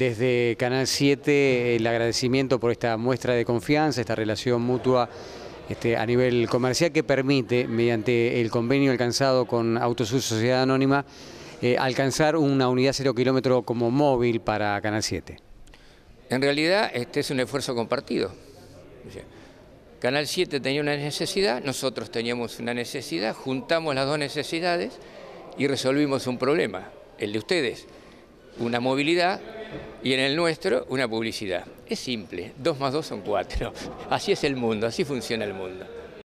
Desde Canal 7 el agradecimiento por esta muestra de confianza, esta relación mutua este, a nivel comercial que permite, mediante el convenio alcanzado con Autosur Sociedad Anónima, eh, alcanzar una unidad cero kilómetro como móvil para Canal 7. En realidad este es un esfuerzo compartido. Canal 7 tenía una necesidad, nosotros teníamos una necesidad, juntamos las dos necesidades y resolvimos un problema, el de ustedes, una movilidad y en el nuestro una publicidad. Es simple, dos más dos son cuatro. Así es el mundo, así funciona el mundo.